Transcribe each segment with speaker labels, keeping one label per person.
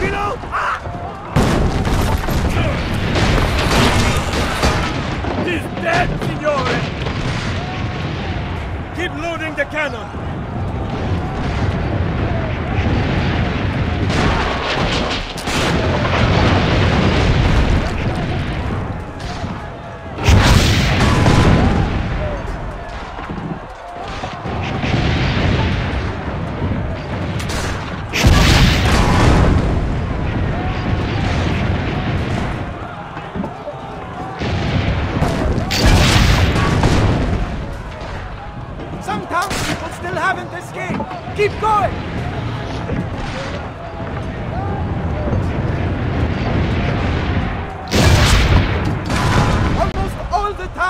Speaker 1: Reload! Ah! He's dead, signore! Keep loading the cannon!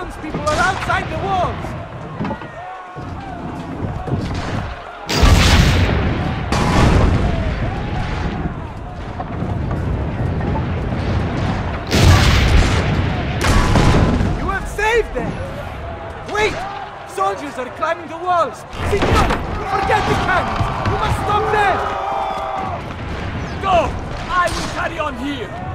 Speaker 2: Townspeople are outside the walls. You have saved them. Wait! Soldiers are climbing the walls! Signore! Forget the cannons! You must stop them!
Speaker 1: Go! I will carry on here!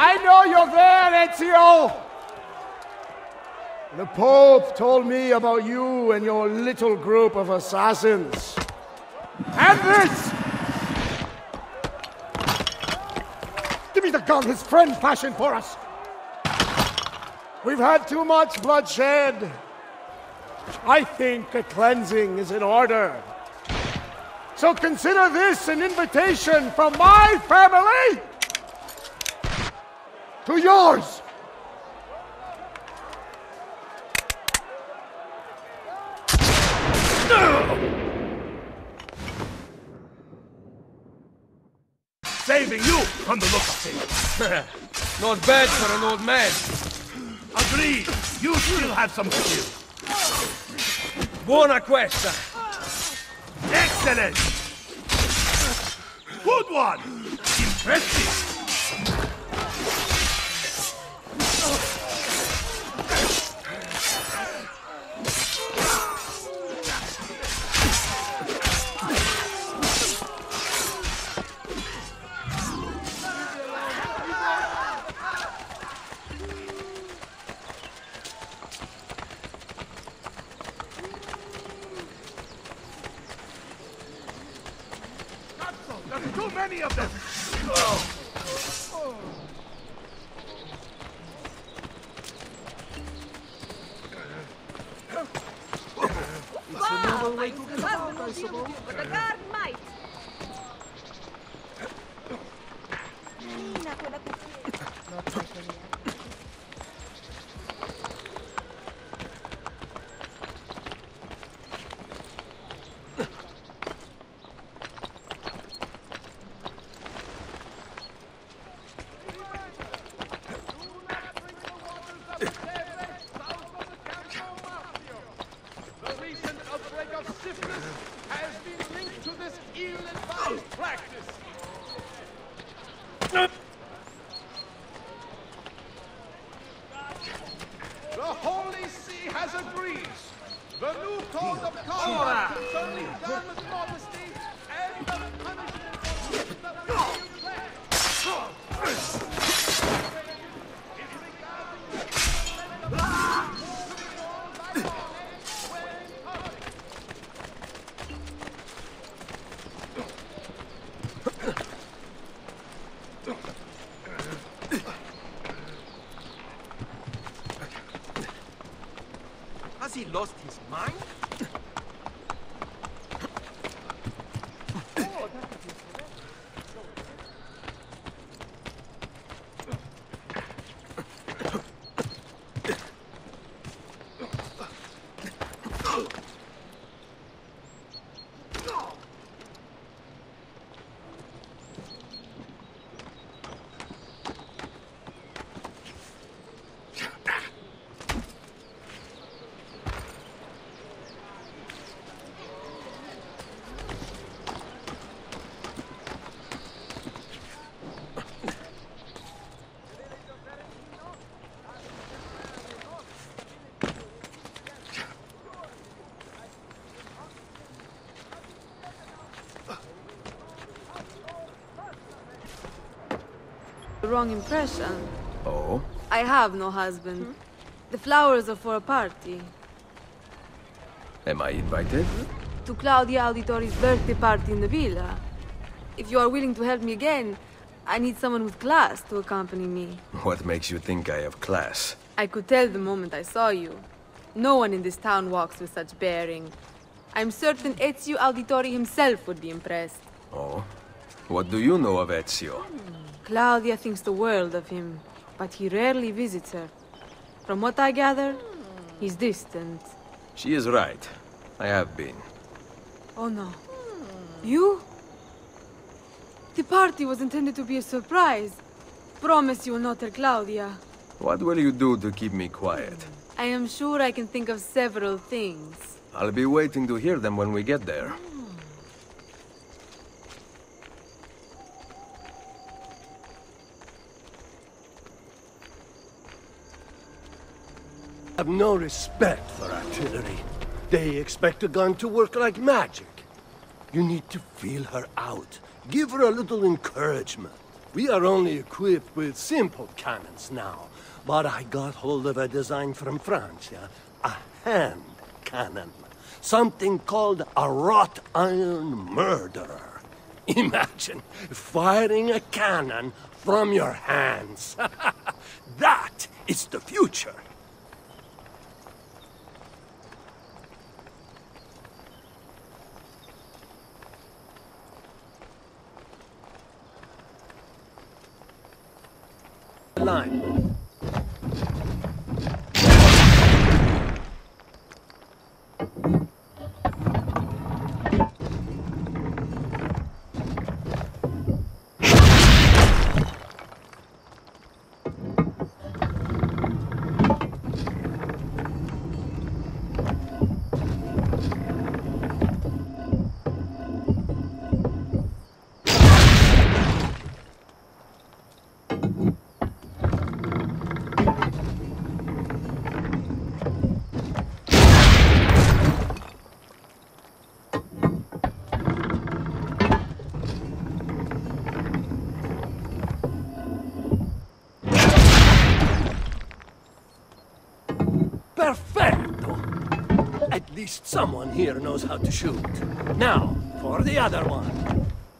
Speaker 3: I know you're there, Ezio! The Pope told me about you and your little group of assassins. And this! Give me the gun his friend fashioned for us! We've had too much bloodshed. I think a cleansing is in order.
Speaker 4: So consider this an invitation from my family to yours.
Speaker 3: Saving you from the look of things.
Speaker 5: Not bad for an old man.
Speaker 3: Agreed. You still have some skill.
Speaker 5: Buona questa.
Speaker 3: Excellent. Good one. Impressive. There's too many of them.
Speaker 6: But the guard might. Nina, quella cucchietta.
Speaker 3: The recent outbreak of syphilis has been linked to this ill-advised practice. The Holy See has agreed. The new code of conduct concerning garment modesty
Speaker 5: Has he lost his mind?
Speaker 7: Wrong impression.
Speaker 1: Oh?
Speaker 7: I have no husband. Hmm? The flowers are for a party.
Speaker 1: Am I invited? Hmm?
Speaker 7: To Claudia Auditore's birthday party in the villa. If you are willing to help me again, I need someone with class to accompany me.
Speaker 1: What makes you think I have class?
Speaker 7: I could tell the moment I saw you. No one in this town walks with such bearing. I'm certain Ezio Auditore himself would be impressed.
Speaker 1: Oh? What do you know of Ezio? Hmm.
Speaker 7: Claudia thinks the world of him, but he rarely visits her. From what I gather, he's distant.
Speaker 1: She is right. I have been.
Speaker 7: Oh no. You? The party was intended to be a surprise. Promise you will not tell Claudia.
Speaker 1: What will you do to keep me quiet?
Speaker 7: I am sure I can think of several things.
Speaker 1: I'll be waiting to hear them when we get there.
Speaker 8: Have no respect for artillery. They expect a gun to work like magic. You need to feel her out. Give her a little encouragement. We are only equipped with simple cannons now, but I got hold of a design from France. A hand cannon. Something called a wrought iron murderer. Imagine firing a cannon from your hands. that is the future. Line. Someone here knows how to shoot. Now, for the other one.